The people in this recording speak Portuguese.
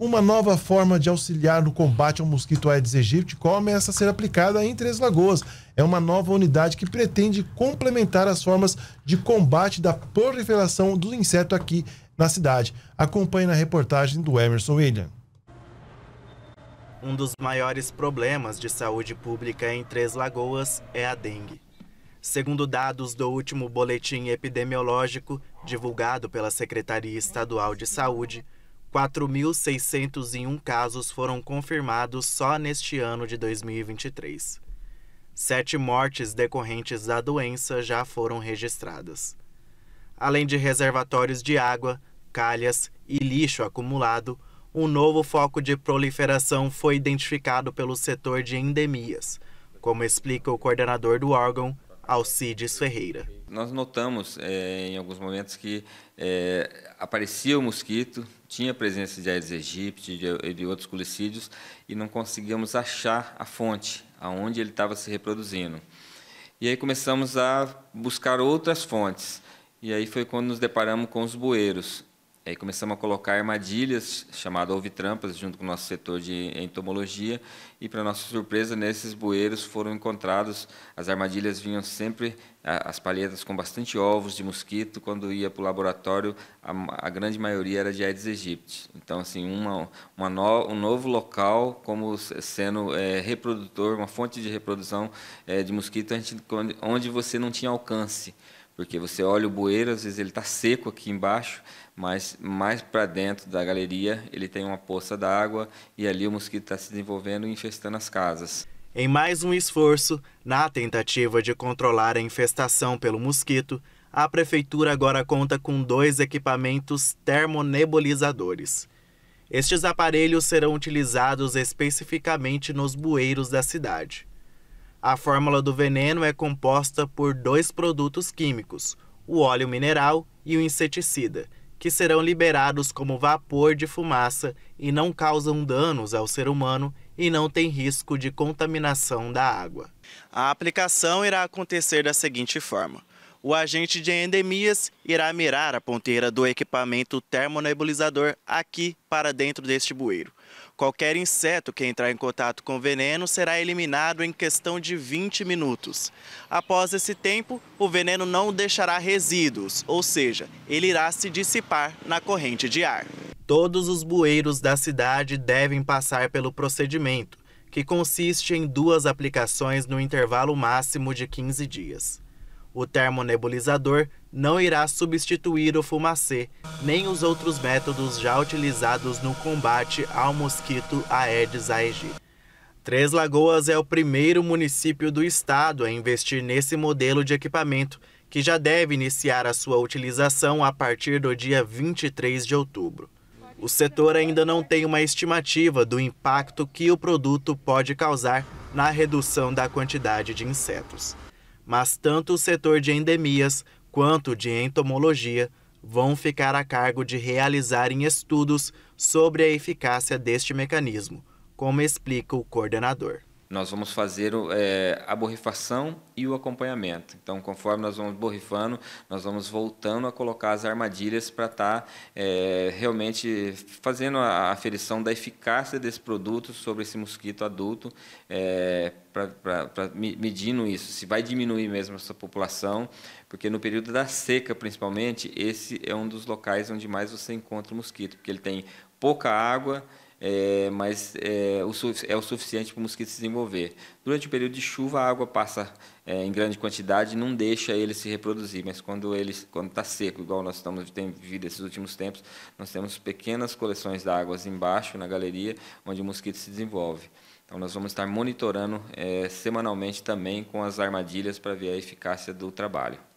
Uma nova forma de auxiliar no combate ao mosquito Aedes aegypti começa a ser aplicada em Três Lagoas. É uma nova unidade que pretende complementar as formas de combate da proliferação do inseto aqui na cidade. Acompanhe na reportagem do Emerson William. Um dos maiores problemas de saúde pública em Três Lagoas é a dengue. Segundo dados do último boletim epidemiológico divulgado pela Secretaria Estadual de Saúde, 4.601 casos foram confirmados só neste ano de 2023. Sete mortes decorrentes da doença já foram registradas. Além de reservatórios de água, calhas e lixo acumulado, um novo foco de proliferação foi identificado pelo setor de endemias, como explica o coordenador do órgão, Alcides Ferreira. Nós notamos é, em alguns momentos que é, aparecia o mosquito, tinha presença de Aedes aegypti e de outros colicídios e não conseguíamos achar a fonte, aonde ele estava se reproduzindo. E aí começamos a buscar outras fontes. E aí foi quando nos deparamos com os bueiros. Aí começamos a colocar armadilhas, chamadas ovitrampas, junto com o nosso setor de entomologia, e para nossa surpresa, nesses bueiros foram encontrados, as armadilhas vinham sempre, as palhetas com bastante ovos de mosquito, quando ia para o laboratório, a, a, grande maioria era de Aedes aegypti. Então, assim, uma, uma no, um novo local como sendo é, reprodutor, uma fonte de reprodução é, de mosquito, onde você não tinha alcance porque você olha o bueiro, às vezes ele está seco aqui embaixo, mas mais para dentro da galeria ele tem uma poça d'água e ali o mosquito está se desenvolvendo e infestando as casas. Em mais um esforço, na tentativa de controlar a infestação pelo mosquito, a Prefeitura agora conta com dois equipamentos termonebulizadores. Estes aparelhos serão utilizados especificamente nos bueiros da cidade. A fórmula do veneno é composta por dois produtos químicos, o óleo mineral e o inseticida, que serão liberados como vapor de fumaça e não causam danos ao ser humano e não tem risco de contaminação da água. A aplicação irá acontecer da seguinte forma: o agente de endemias irá mirar a ponteira do equipamento termonebulizador aqui para dentro deste bueiro. Qualquer inseto que entrar em contato com veneno será eliminado em questão de 20 minutos. Após esse tempo, o veneno não deixará resíduos, ou seja, ele irá se dissipar na corrente de ar. Todos os bueiros da cidade devem passar pelo procedimento, que consiste em duas aplicações no intervalo máximo de 15 dias. O termonebulizador não irá substituir o fumacê, nem os outros métodos já utilizados no combate ao mosquito Aedes aegypti. Três Lagoas é o primeiro município do estado a investir nesse modelo de equipamento, que já deve iniciar a sua utilização a partir do dia 23 de outubro. O setor ainda não tem uma estimativa do impacto que o produto pode causar na redução da quantidade de insetos mas tanto o setor de endemias quanto de entomologia vão ficar a cargo de realizarem estudos sobre a eficácia deste mecanismo, como explica o coordenador nós vamos fazer é, a borrifação e o acompanhamento. Então, conforme nós vamos borrifando, nós vamos voltando a colocar as armadilhas para estar tá, é, realmente fazendo a aferição da eficácia desse produto sobre esse mosquito adulto, é, para medindo isso, se vai diminuir mesmo essa população, porque no período da seca, principalmente, esse é um dos locais onde mais você encontra mosquito, porque ele tem pouca água, é, mas é o, é o suficiente para o mosquito se desenvolver. Durante o período de chuva, a água passa é, em grande quantidade e não deixa ele se reproduzir, mas quando ele quando está seco, igual nós estamos tendo vivido esses últimos tempos, nós temos pequenas coleções de águas embaixo na galeria, onde o mosquito se desenvolve. Então, nós vamos estar monitorando é, semanalmente também com as armadilhas para ver a eficácia do trabalho.